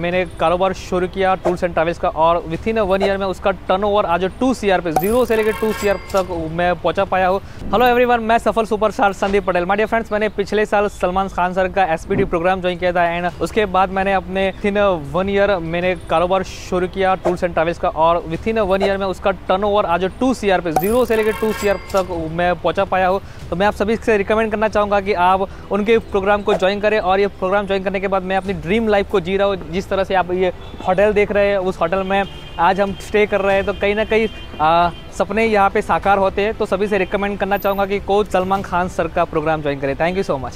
मैंने कारोबार शुरू किया टूर्स एंड ट्रैवल्स का और विथ इन वन ईयर में उसका टर्न ओवर आज टू सीआर पे ज़ीरो से लेकर टू सीआर तक मैं पहुँचा पाया हूँ। हेलो एवरीवन मैं सफल superstar Sandeep Patel. My dear friends मैंने पिछले साल सलमान खान सर का एस प्रोग्राम ज्वाइन किया था एंड उसके बाद मैंने अपने विथ इन वन ईयर मैंने कारोबार शुरू किया टूर्स एंड ट्रैवल्स का और विथ इन वन ईयर में उसका टर्न ओवर आज टू सी पे ज़ीरो से लेकर टू सी तक मैं पहुँचा पाया हूँ। तो मैं आप सभी से रिकमेंड करना चाहूँगा कि आप उनके प्रोग्राम को ज्वाइन करें और ये प्रोग्राम ज्वाइन करने के बाद मैं अपनी ड्रीम लाइफ को जी रहा हूँ, जिस तरह से आप ये होटल देख रहे हैं, उस होटल में आज हम स्टे कर रहे हैं तो कहीं ना कहीं सपने यहाँ पे साकार होते हैं। तो सभी से रिकमेंड करना चाहूँगा कि कोच सलमान खान सर का प्रोग्राम ज्वाइन करें। Thank you so much